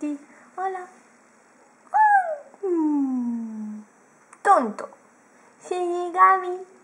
Di, hola. Ah, mm, tonto. Sí, Gaby.